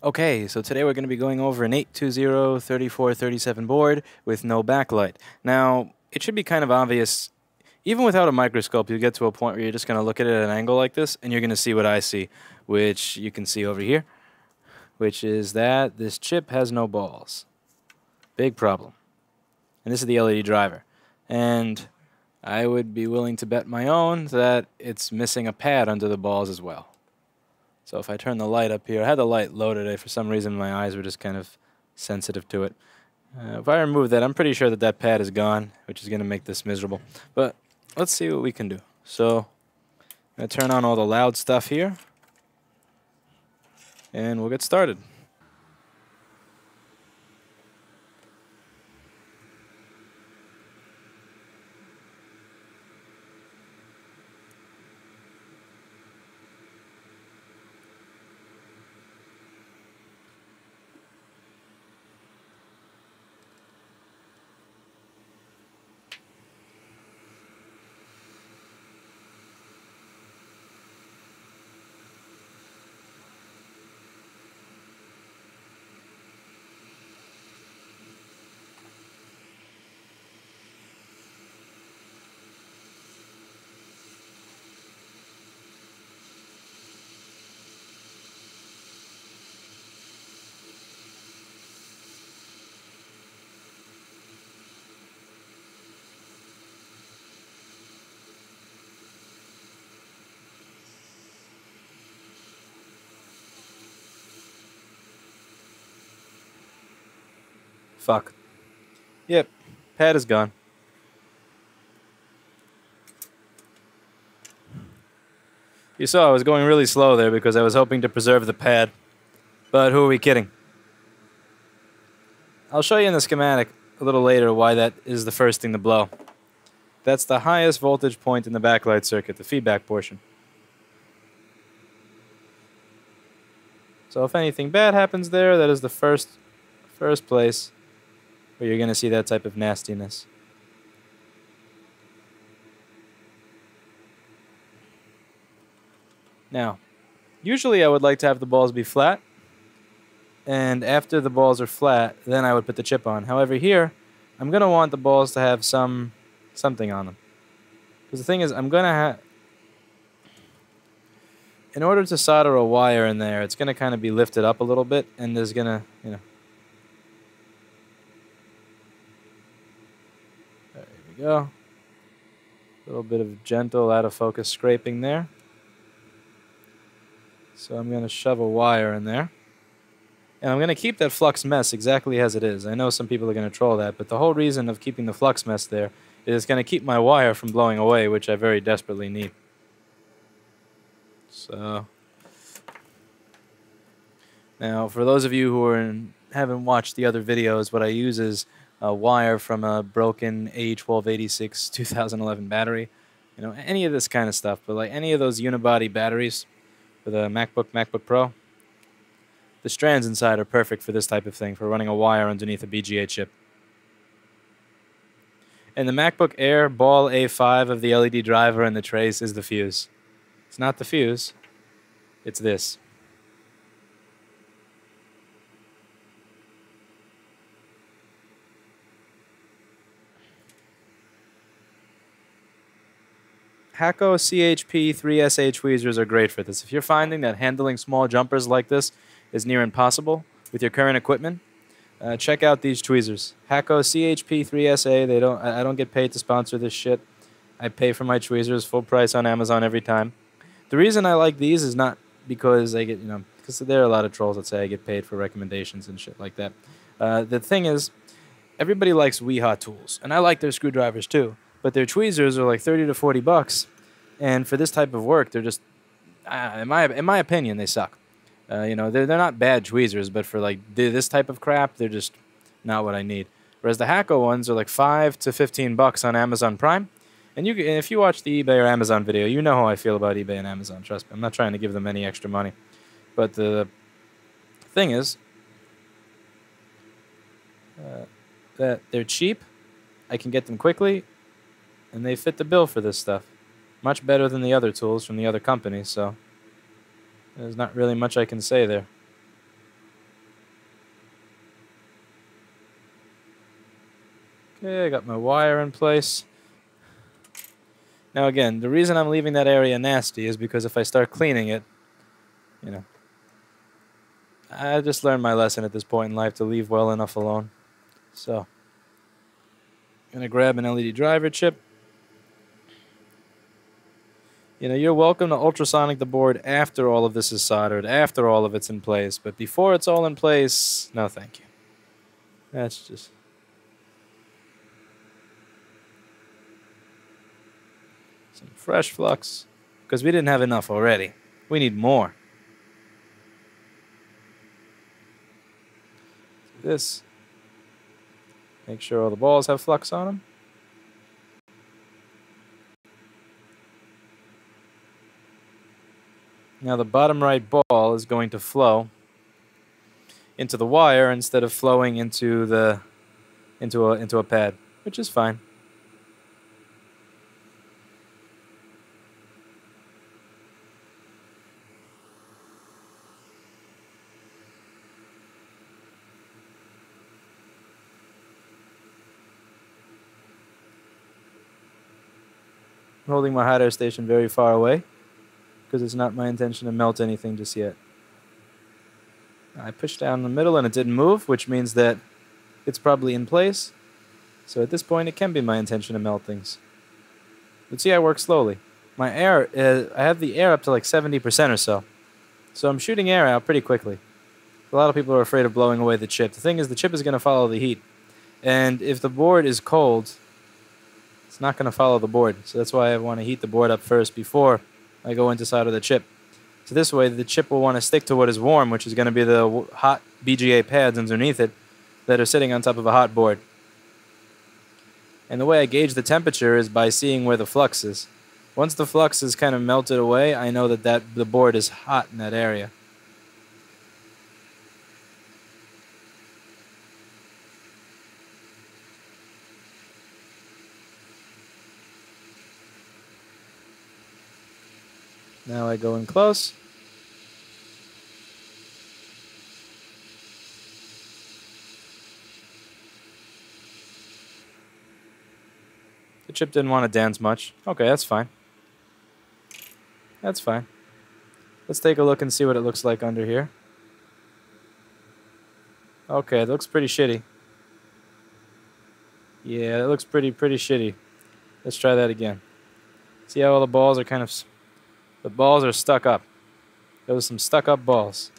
Okay, so today we're going to be going over an 820-3437 board with no backlight. Now, it should be kind of obvious, even without a microscope, you get to a point where you're just going to look at it at an angle like this, and you're going to see what I see, which you can see over here, which is that this chip has no balls. Big problem. And this is the LED driver. And I would be willing to bet my own that it's missing a pad under the balls as well. So if I turn the light up here, I had the light low today. For some reason, my eyes were just kind of sensitive to it. Uh, if I remove that, I'm pretty sure that that pad is gone, which is going to make this miserable. But let's see what we can do. So I'm going to turn on all the loud stuff here, and we'll get started. Fuck. Yep, pad is gone. You saw I was going really slow there because I was hoping to preserve the pad. But who are we kidding? I'll show you in the schematic a little later why that is the first thing to blow. That's the highest voltage point in the backlight circuit, the feedback portion. So if anything bad happens there, that is the first first place where you're going to see that type of nastiness. Now, usually I would like to have the balls be flat, and after the balls are flat, then I would put the chip on. However, here, I'm going to want the balls to have some something on them. Because the thing is, I'm going to have... In order to solder a wire in there, it's going to kind of be lifted up a little bit, and there's going to, you know, go. A little bit of gentle out of focus scraping there. So I'm going to shove a wire in there. And I'm going to keep that flux mess exactly as it is. I know some people are going to troll that, but the whole reason of keeping the flux mess there is it's going to keep my wire from blowing away, which I very desperately need. So, now for those of you who are in, haven't watched the other videos, what I use is a wire from a broken A1286 2011 battery, you know, any of this kind of stuff. But like any of those unibody batteries for the MacBook, MacBook Pro, the strands inside are perfect for this type of thing, for running a wire underneath a BGA chip. And the MacBook Air Ball A5 of the LED driver and the trace is the fuse. It's not the fuse, it's this. Hakko CHP 3SA tweezers are great for this. If you're finding that handling small jumpers like this is near impossible with your current equipment, uh, check out these tweezers. Hakko CHP 3SA. They don't. I don't get paid to sponsor this shit. I pay for my tweezers full price on Amazon every time. The reason I like these is not because I get you know because there are a lot of trolls that say I get paid for recommendations and shit like that. Uh, the thing is, everybody likes Wiha tools, and I like their screwdrivers too but their tweezers are like 30 to 40 bucks. And for this type of work, they're just, uh, in, my, in my opinion, they suck. Uh, you know, they're, they're not bad tweezers, but for like this type of crap, they're just not what I need. Whereas the Hakko ones are like 5 to 15 bucks on Amazon Prime. And you, if you watch the eBay or Amazon video, you know how I feel about eBay and Amazon. Trust me, I'm not trying to give them any extra money. But the thing is uh, that they're cheap. I can get them quickly, and they fit the bill for this stuff much better than the other tools from the other company, so there's not really much I can say there. Okay, I got my wire in place. Now again, the reason I'm leaving that area nasty is because if I start cleaning it, you know, I just learned my lesson at this point in life to leave well enough alone. So, I'm going to grab an LED driver chip. You know, you're welcome to ultrasonic the board after all of this is soldered, after all of it's in place, but before it's all in place, no thank you. That's just... Some fresh flux, because we didn't have enough already. We need more. this. Make sure all the balls have flux on them. Now the bottom right ball is going to flow into the wire instead of flowing into the into a into a pad, which is fine. I'm holding my hot air station very far away because it's not my intention to melt anything just yet. I pushed down the middle and it didn't move, which means that it's probably in place. So at this point, it can be my intention to melt things. Let's see I work slowly. My air, uh, I have the air up to like 70% or so. So I'm shooting air out pretty quickly. A lot of people are afraid of blowing away the chip. The thing is, the chip is going to follow the heat. And if the board is cold, it's not going to follow the board. So that's why I want to heat the board up first before I go inside of the chip. So this way the chip will want to stick to what is warm, which is going to be the hot BGA pads underneath it that are sitting on top of a hot board. And the way I gauge the temperature is by seeing where the flux is. Once the flux is kind of melted away, I know that, that the board is hot in that area. Now I go in close. The chip didn't want to dance much. Okay, that's fine. That's fine. Let's take a look and see what it looks like under here. Okay, it looks pretty shitty. Yeah, it looks pretty, pretty shitty. Let's try that again. See how all the balls are kind of the balls are stuck up. Those are some stuck up balls.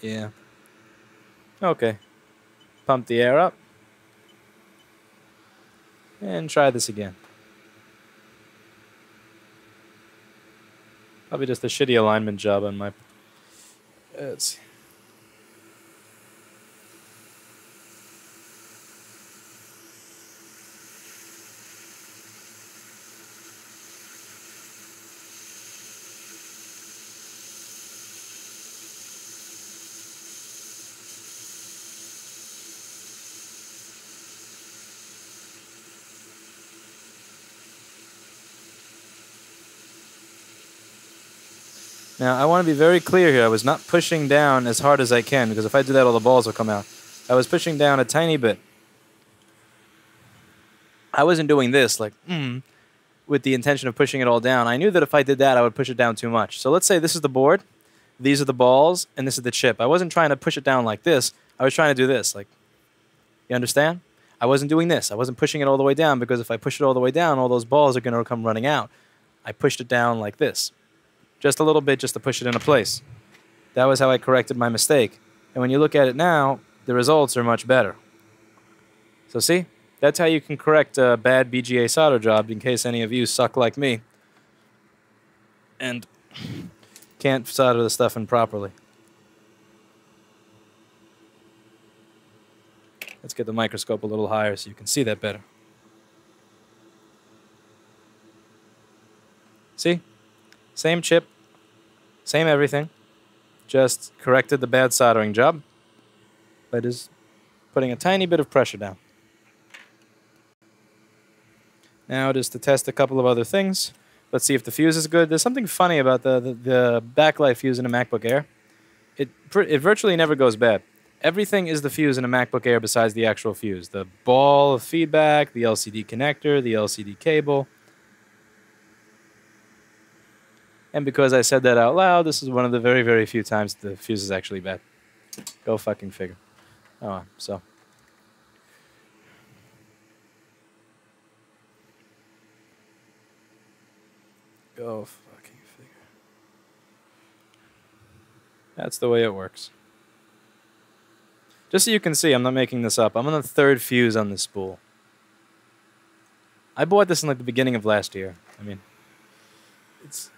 Yeah. Okay. Pump the air up. And try this again. Probably just a shitty alignment job on my... Let's see. Now, I want to be very clear here. I was not pushing down as hard as I can, because if I do that, all the balls will come out. I was pushing down a tiny bit. I wasn't doing this, like, mm, with the intention of pushing it all down. I knew that if I did that, I would push it down too much. So let's say this is the board, these are the balls, and this is the chip. I wasn't trying to push it down like this. I was trying to do this, like, you understand? I wasn't doing this. I wasn't pushing it all the way down, because if I push it all the way down, all those balls are going to come running out. I pushed it down like this just a little bit just to push it into place. That was how I corrected my mistake. And when you look at it now, the results are much better. So see, that's how you can correct a bad BGA solder job in case any of you suck like me and can't solder the stuff in properly. Let's get the microscope a little higher so you can see that better. See? Same chip, same everything, just corrected the bad soldering job, but is putting a tiny bit of pressure down. Now just to test a couple of other things. Let's see if the fuse is good. There's something funny about the, the, the backlight fuse in a MacBook Air. It, it virtually never goes bad. everything is the fuse in a MacBook Air besides the actual fuse. The ball of feedback, the LCD connector, the LCD cable. And because I said that out loud, this is one of the very, very few times the fuse is actually bad. Go fucking figure. Oh, so. Go fucking figure. That's the way it works. Just so you can see, I'm not making this up. I'm on the third fuse on this spool. I bought this in like the beginning of last year. I mean, it's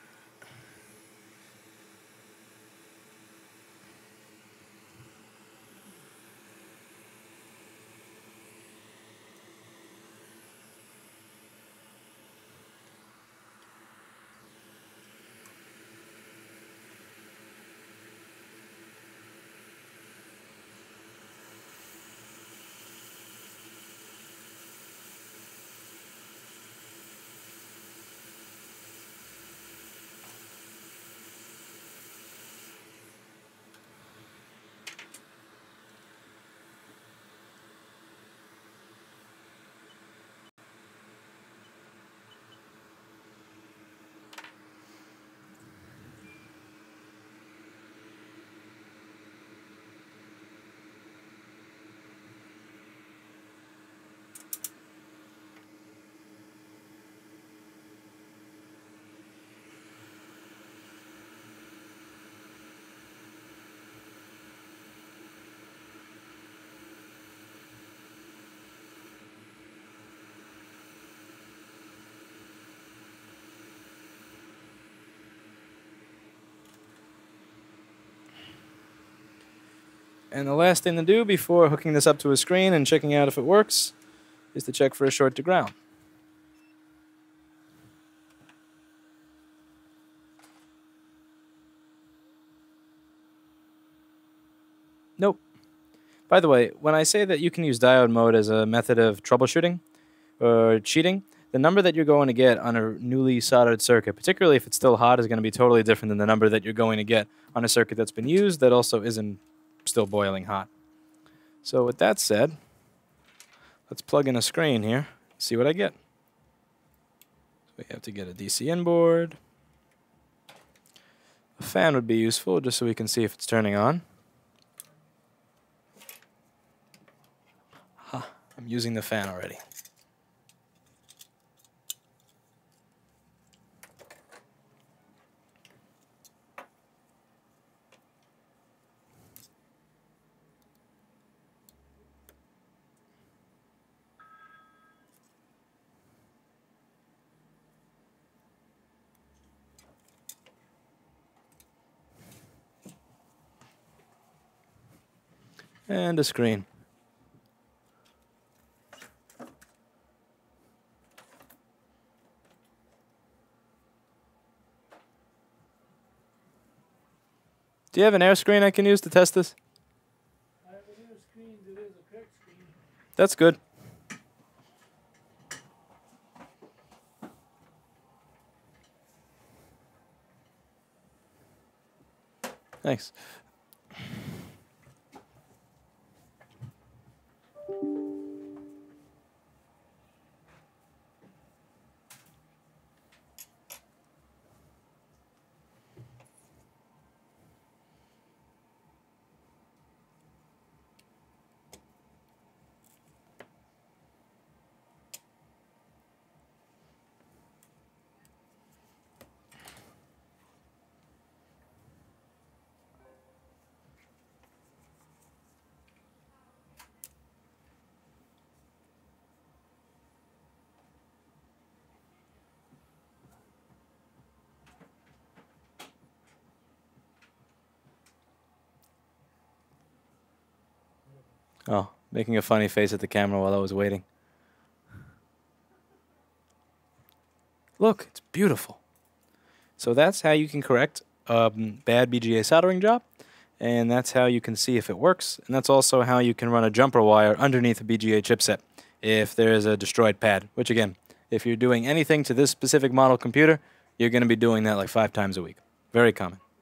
And the last thing to do before hooking this up to a screen and checking out if it works is to check for a short to ground. Nope. By the way, when I say that you can use diode mode as a method of troubleshooting or cheating, the number that you're going to get on a newly soldered circuit, particularly if it's still hot, is going to be totally different than the number that you're going to get on a circuit that's been used that also isn't still boiling hot. So with that said, let's plug in a screen here, see what I get. We have to get a DC in board. A fan would be useful just so we can see if it's turning on. Huh, I'm using the fan already. And a screen. Do you have an air screen I can use to test this? Screen, that That's good. Thanks. Oh, making a funny face at the camera while I was waiting. Look, it's beautiful. So that's how you can correct a um, bad BGA soldering job, and that's how you can see if it works, and that's also how you can run a jumper wire underneath a BGA chipset if there is a destroyed pad, which again, if you're doing anything to this specific model computer, you're going to be doing that like five times a week. Very common.